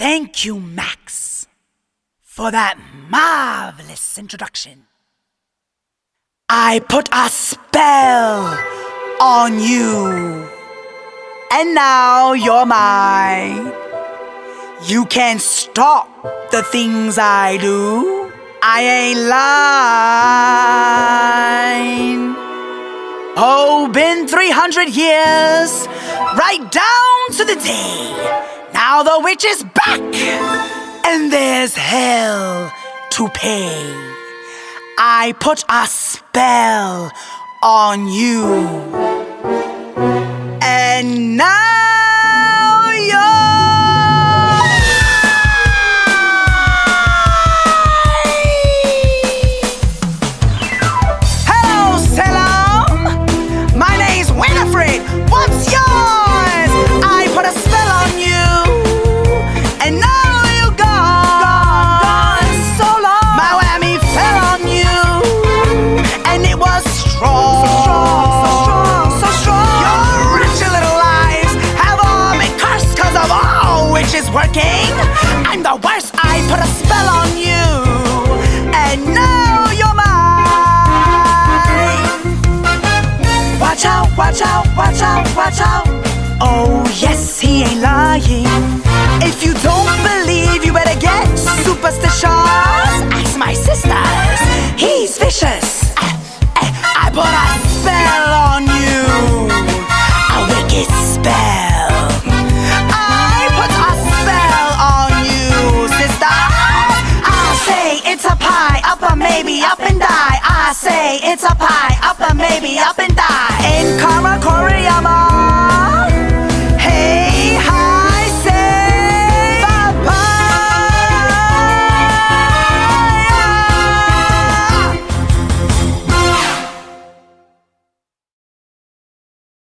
Thank you, Max, for that marvelous introduction. I put a spell on you, and now you're mine. You can't stop the things I do. I ain't lying. Oh, been 300 years, right down to the day. Now the witch is back, and there's hell to pay. I put a spell on you, Watch out, watch out, watch out. Oh, yes, he ain't lying. If you don't believe, you better get superstitious. Ask my sisters. He's vicious. Eh, eh, I put a spell on you. A wicked spell. I put a spell on you, sister. I say it's a pie, up a maybe, up and die. I say it's a pie, up a maybe, up and die. In